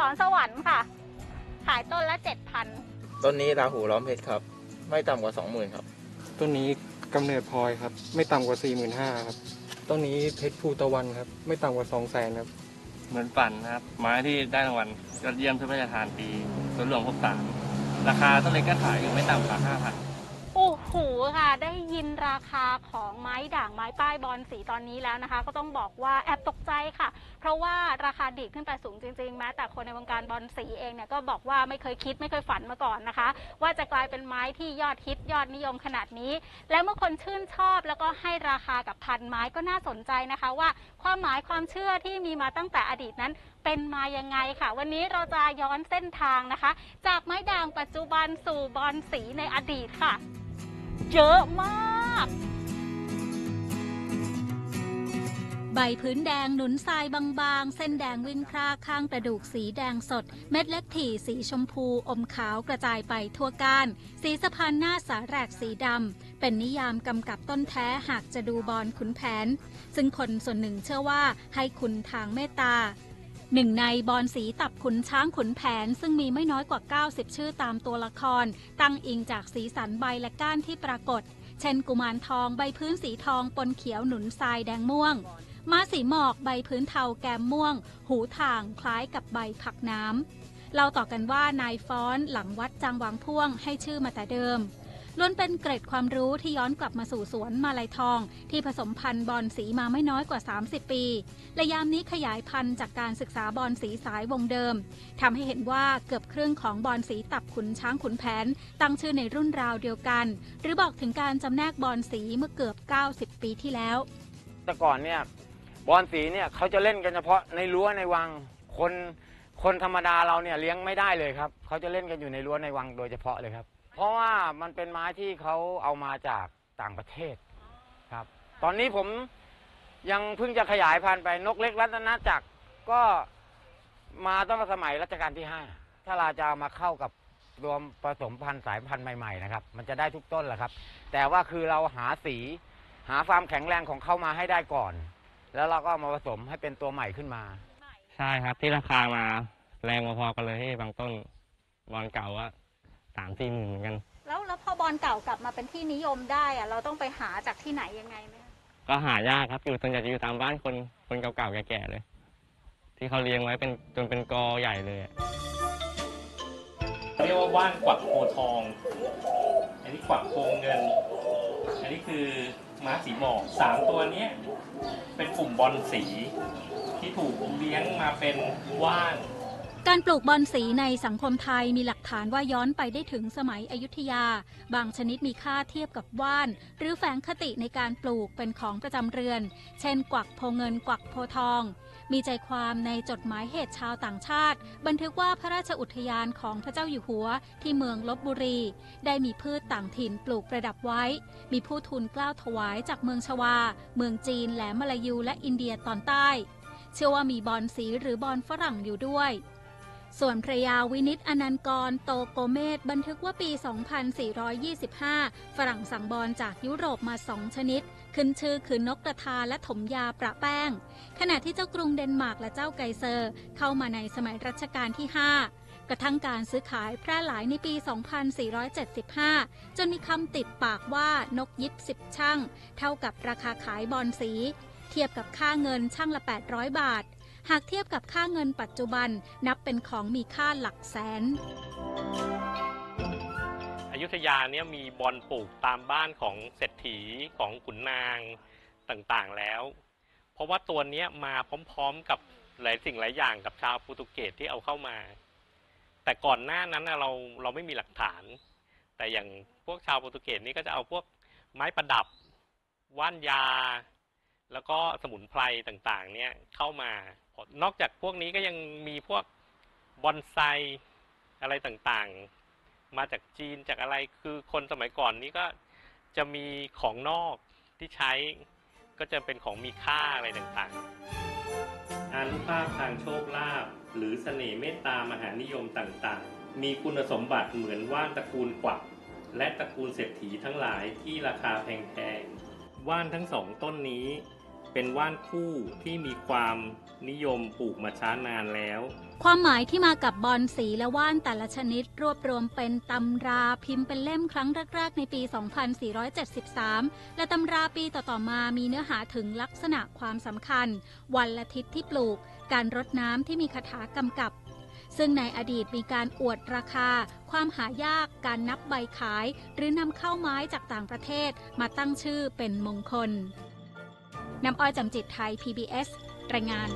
อับสรสวรรค์ค่ะ ขายต้นละเจ็ดพันต้นนี้ราหูล้อมเพชรครับ ไม่ต่ำกว่าสองหมื่นครับ ต้นนี้กำเนิดพลอยครับ ไม่ต่ำกว่า4 5 0 0 0ครับ ต้นนี้เพชรภูตะวันครับ ไม่ต่ำกว่า2 0 0 0 0 0ครับ เหมือนฝันนะครับ ไม้ที่ได้รางวัลยอดเยี่ยมถ้วยพระราชทานปีสวนหลวงพกสามราคาต้นเล็กก็ขายอยู่ไม่ต่ำกว่าห้าพันโอ้โหค่ะได้ยินราคาของไม้ด่างไม้ป้ายบอลสีตอนนี้แล้วนะคะ ก็ต้องบอกว่าแอบตกใจค่ะ เพราะว่าราคาดีดขึ้นไปสูงจริงๆแม้แต่คนในวงการบอลสีเองเนี่ยก็บอกว่าไม่เคยคิดไม่เคยฝันมาก่อนนะคะ ว่าจะกลายเป็นไม้ที่ยอดฮิตยอดนิยมขนาดนี้ และเมื่อคนชื่นชอบแล้วก็ให้ราคากับพันไม้ก็น่าสนใจนะคะ ว่าความหมายความเชื่อที่มีมาตั้งแต่อดีตนั้นเป็นมายังไงค่ะ วันนี้เราจะย้อนเส้นทางนะคะ จากไม้ด่างปัจจุบันสู่บอลสีในอดีตค่ะ เยอะมาก ใบพื้นแดงหนุนทรายบางๆ เส้นแดงวิ่งคราข้างกระดูกสีแดงสด เม็ดเล็กถี่สีชมพูอมขาวกระจายไปทั่วก้าน สีสะพานหน้าสาแหรกสีดำ เป็นนิยามกำกับต้นแท้หากจะดูบอลขุนแผน ซึ่งคนส่วนหนึ่งเชื่อว่าให้คุณทางเมตตา หนึ่งในบอลสีตับขุนช้างขุนแผน ซึ่งมีไม่น้อยกว่า 90 ชื่อตามตัวละคร ตั้งอิงจากสีสันใบและก้านที่ปรากฏ เช่นกุมารทองใบพื้นสีทองปนเขียวหนุนทรายแดงม่วงม้าสีหมอกใบพื้นเทาแกมม่วง หูถ่างคล้ายกับใบผักน้ำเราต่อกันว่านายฟ้อนหลังวัดจางหวางพ่วงให้ชื่อมาแต่เดิม ล้วนเป็นเกร็ดความรู้ที่ย้อนกลับมาสู่สวนมาลัยทอง ที่ผสมพันธุ์บอลสีมาไม่น้อยกว่า 30 ปี และยามนี้ขยายพันธุ์จากการศึกษาบอลสีสายวงเดิมทำให้เห็นว่าเกือบครึ่งของบอลสีตับขุนช้างขุนแผน ตั้งชื่อในรุ่นราวเดียวกัน หรือบอกถึงการจำแนกบอลสีเมื่อเกือบ 90 ปีที่แล้ว แต่ก่อนเนี่ยบอลสีเนี่ยเขาจะเล่นกันเฉพาะในรั้วในวังคนคนธรรมดาเราเนี่ยเลี้ยงไม่ได้เลยครับเขาจะเล่นกันอยู่ในรั้วในวังโดยเฉพาะเลยครับ ราะว่ามันเป็นไม้ที่เขาเอามาจากต่างประเทศครับ ตอนนี้ผมยังเพิ่งจะขยายพันธุ์ไปนกเล็กรัตนจักรก็มาตั้งแต่สมัยรัชกาลที่ห้าถ้าเราจะเอามาเข้ากับรวมผสมพันธุ์สายพันธุ์ใหม่ๆนะครับ มันจะได้ทุกต้นแหละครับ แต่ว่าคือเราหาสีหาความแข็งแรงของเขามาให้ได้ก่อน แล้วเราก็เอามาผสมให้เป็นตัวใหม่ขึ้นมา ใช่ครับที่ราคามาแรงพอๆกันเลยที่บางต้นบอลเก่าว่า สามสี่หมื่นเหมือนกัน แล้วแล้วพอบอลเก่ากลับมาเป็นที่นิยมได้อะเราต้องไปหาจากที่ไหนยังไงไหมคะก็หายากครับอยู่ส่วนใหญ่จะอยู่ตามบ้านคนคนเก่าๆแก่ๆเลย ที่เขาเลี้ยงไว้เป็นจนเป็นกอใหญ่เลยอะเรียกว่าว่านกวักโพทอง อันนี้กวักโพเงิน อันนี้คือม้าสีหมอกสามตัวเนี้ยเป็นกลุ่มบอลสี ที่ถูกเลี้ยงมาเป็นว่าน การปลูกบอลสีในสังคมไทยมีหลักฐานว่าย้อนไปได้ถึงสมัยอยุธยา บางชนิดมีค่าเทียบกับว่าน หรือแฝงคติในการปลูกเป็นของประจำเรือน เช่น กวักโพเงินกวักโพทอง มีใจความในจดหมายเหตุชาวต่างชาติ บันทึกว่าพระราชอุทยานของพระเจ้าอยู่หัวที่เมืองลบบุรี ได้มีพืชต่างถิ่นปลูกประดับไว้ มีผู้ทูลเกล้าวถวายจากเมืองชวา เมืองจีนแหลมมาลายูและอินเดียตอนใต้ เชื่อว่ามีบอลสีหรือบอลฝรั่งอยู่ด้วย ส่วนพระยาวินิตอนันกร โตโกเมศบันทึกว่าปี 2425 ฝรั่งสั่งบอนจากยุโรปมาสองชนิด ขึ้นชื่อคือนกกระทาและถมยาประแป้ง ขณะที่เจ้ากรุงเดนมาร์กและเจ้าไกเซอร์ เข้ามาในสมัยรัชกาลที่ 5 กระทั่งการซื้อขายแพร่หลายในปี 2475 จนมีคำติดปากว่านกยิบสิบชั่ง เท่ากับราคาขายบอนสี เทียบกับค่าเงินชั่งละ 800 บาท หากเทียบกับค่าเงินปัจจุบันนับเป็นของมีค่าหลักแสนอยุธยาเนี่ยมีบอลปลูกตามบ้านของเศรษฐีของขุนนางต่างๆแล้ว เพราะว่าตัวนี้มาพร้อมๆกับหลายสิ่งหลายอย่างกับชาวโปรตุเกสที่เอาเข้ามา แต่ก่อนหน้านั้นเราเราไม่มีหลักฐาน แต่อย่างพวกชาวโปรตุเกสนี่ก็จะเอาพวกไม้ประดับ ว่านยา แล้วก็สมุนไพรต่างๆ เนี่ยเข้ามานอกจากพวกนี้ก็ยังมีพวกบอนไซอะไรต่างๆ มาจากจีนจากอะไรคือคนสมัยก่อนนี้ก็จะมีของนอกที่ใช้ก็จะเป็นของมีค่าอะไรต่างๆ อานุภาพทางโชคลาภหรือเสน่ห์เมตตามหานิยมต่างๆ มีคุณสมบัติเหมือนว่านตระกูลกวักและตระกูลเศรษฐีทั้งหลายที่ราคาแพงๆ ว่านทั้งสองต้นนี้ เป็นว่านคู่ที่มีความนิยมปลูกมาช้านานแล้ว ความหมายที่มากับบอลสีและว่านแต่ละชนิด รวบรวมเป็นตำราพิมพ์เป็นเล่มครั้งแรกๆ ในปี 2473 และตำราปีต่อๆมามีเนื้อหาถึงลักษณะความสำคัญ วันและทิศที่ปลูก การรดน้ำที่มีคาถากำกับซึ่งในอดีตมีการอวดราคา ความหายาก การนับใบขาย หรือนำเข้าไม้จากต่างประเทศมาตั้งชื่อเป็นมงคล น้ำอ้อยจำจิตไทย PBS รายงาน